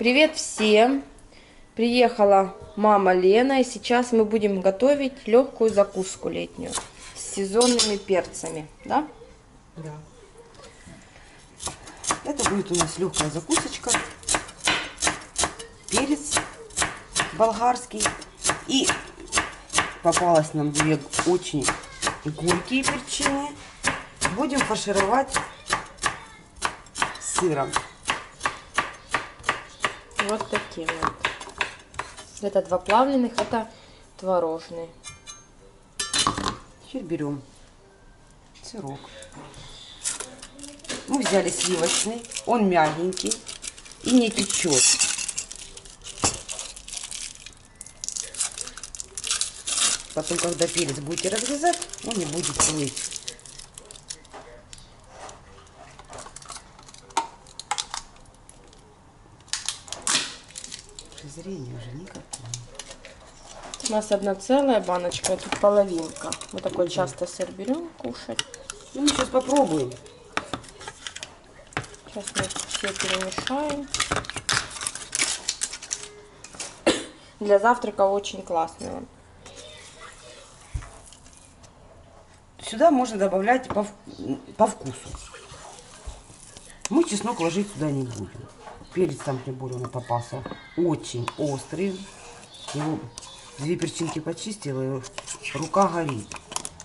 Привет всем! Приехала мама Лена, и сейчас мы будем готовить легкую закуску летнюю с сезонными перцами, да? Да. Это будет у нас легкая закусочка. Перец болгарский. И попалось нам две очень горькие перчины. Будем фаршировать сыром. Вот такие вот. Это два плавленых, это творожный. Теперь берем сырок. Мы взяли сливочный, он мягенький и не течет. Потом, когда перец будете разрезать, он не будет плыть. Зрение уже никакое. У нас одна целая баночка, а тут половинка. Мы такой часто сыр берем кушать. Ну, мы сейчас попробуем. Сейчас мы все перемешаем. Для завтрака очень классный он. Сюда можно добавлять по, по вкусу. Мы чеснок ложить сюда не будем. Перец там, тем более, он попался очень острый. Его две перчинки почистила, и рука горит.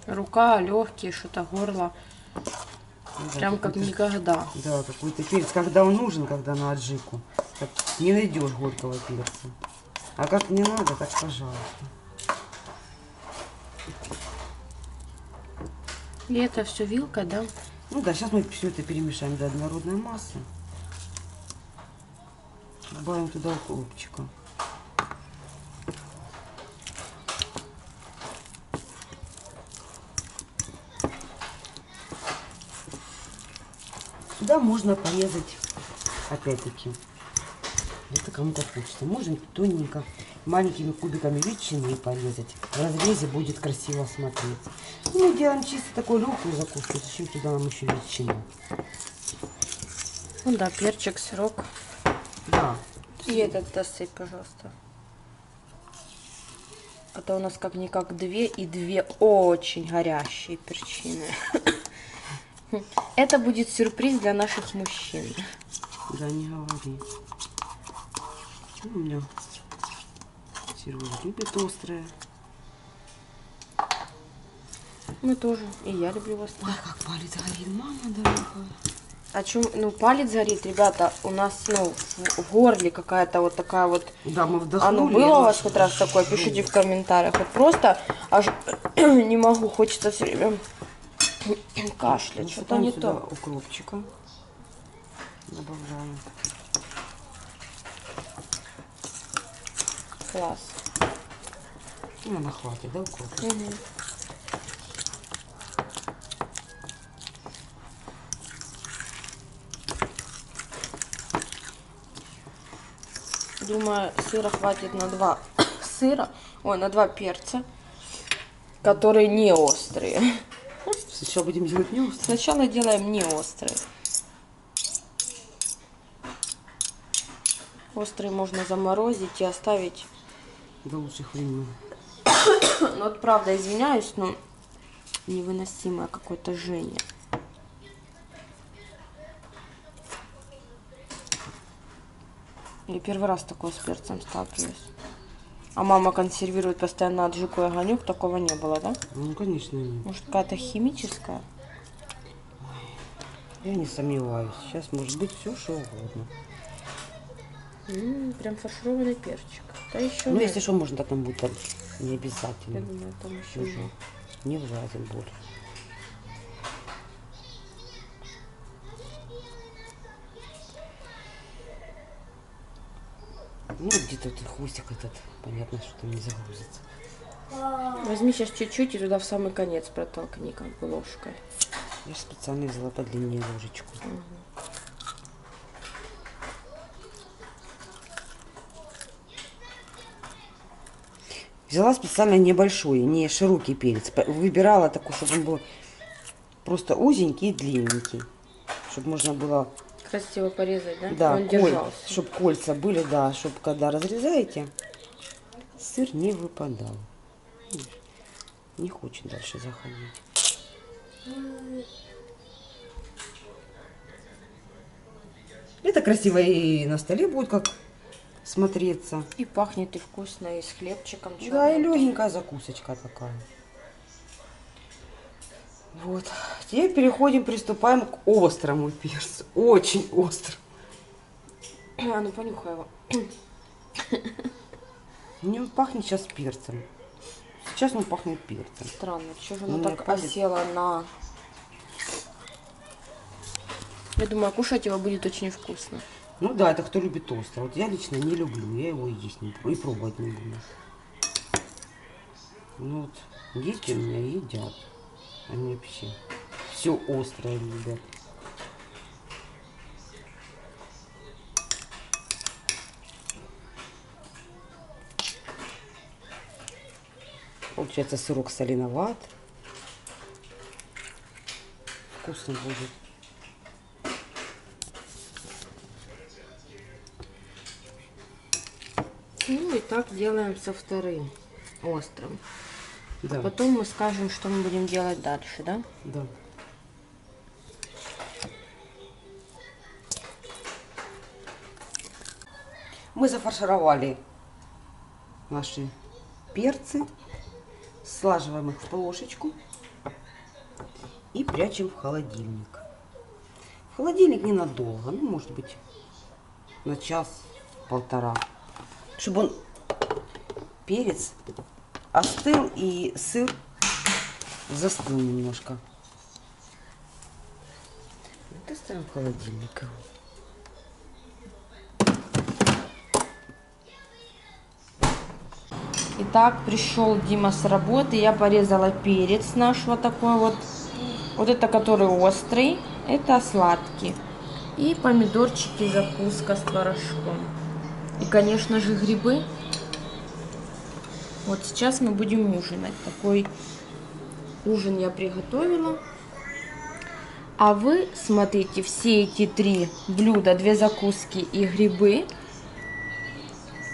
Рука, легкие, что-то горло. Да, Прям как никогда. Да, какой-то перец, когда он нужен, когда на аджику. Так не найдешь горького перца. А как не надо, так пожалуйста. И это все вилкой, да? Ну да, сейчас мы все это перемешаем до однородной массы. Добавим туда укропчика. Сюда можно порезать, опять-таки, это кому-то хочется. Можно тоненько, маленькими кубиками ветчины порезать. В разрезе будет красиво смотреться. Ну, мы делаем чисто такую легкую закуску. Зачем туда нам еще ветчину? Ну да, перчик, сырок. Да. И этот досыпь, пожалуйста. Это у нас как-никак две и две очень горящие перчины. Это будет сюрприз для наших мужчин. Да, не говори. У меня Сережа любит острое. Мы тоже. И я люблю вас. Ой, как палец горит, мама дорогая. А чем, ну, палец горит, ребята, у нас, ну, в, горле какая-то вот такая вот... Да, мы вдохнули. Ну, было у вас хоть раз такое? Пишите в комментариях. Вот просто аж не могу, хочется все время кашлять, что-то не то. укропчика. Добавляем. Класс. Ну, она хватит, да, укропчика? Мгм. Думаю, сыра хватит на два сыра, ой, на два перца, которые не острые. Сейчас будем делать не острое. Сначала делаем не острые. Острые можно заморозить и оставить. До лучших времен. Ну вот правда, извиняюсь, но невыносимое какое-то жжение. Я первый раз такое с перцем сталкиваюсь. А мама консервирует постоянно аджику и огонек, такого не было, да? Ну, конечно, нет. Может, какая-то химическая? Я не сомневаюсь. Сейчас может быть все, что угодно. М, прям фаршированный перчик. Да еще Ну, если что, можно там будет там не Я обязательно. думаю, там еще Уже не влазим больше. Ну, где-то вот хвостик этот, понятно, что там не загрузится. Возьми сейчас чуть-чуть и туда в самый конец протолкни как бы ложкой. Я специально взяла подлиннее ложечку. Взяла специально небольшой, не широкий перец. Выбирала такой, чтобы он был просто узенький и длинненький. Чтобы можно было красиво порезать, да? Да, Он держался. чтобы кольца были, да, чтобы когда разрезаете, сыр не выпадал. Не хочет дальше заходить. Это красиво и на столе будет как смотреться. И пахнет и вкусно, и с хлебчиком. Да, и легенькая закусочка такая. Вот. Теперь переходим, приступаем к острому перцу. Очень острому. А, ну понюхай его. Не он пахнет сейчас перцем. Сейчас он пахнет перцем. Странно, что же мне так кажется- осело на... Я думаю, кушать его будет очень вкусно. Ну да, это кто любит острое. Вот я лично не люблю, я его и есть не буду, и пробовать не буду. Ну вот, дети у меня едят. Они вообще все острое любят. Получается сырок соленоват. Вкусно будет. Ну и так делаем со вторым острым. Да, Потом мы скажем, что мы будем делать дальше, да? да. Мы зафаршировали наши перцы, слаживаем их в плошечку и прячем в холодильник. В холодильник ненадолго, ну, может быть, на час-полтора, чтобы он, перец, остыл и сыр застыл немножко. Вот и. Итак, пришел Дима с работы, я порезала перец наш вот такой вот. Вот это который острый, это сладкий. И помидорчики закуска с творожком. И, конечно же, грибы. Вот сейчас мы будем ужинать. Такой ужин я приготовила. А вы смотрите все эти три блюда, две закуски и грибы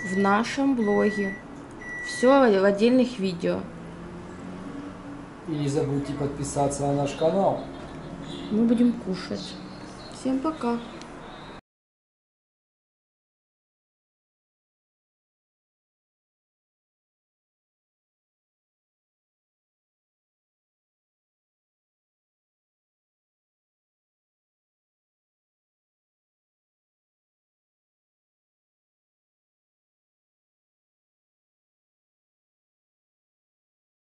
в нашем блоге. Все в отдельных видео. И не забудьте подписаться на наш канал. Мы будем кушать. Всем пока.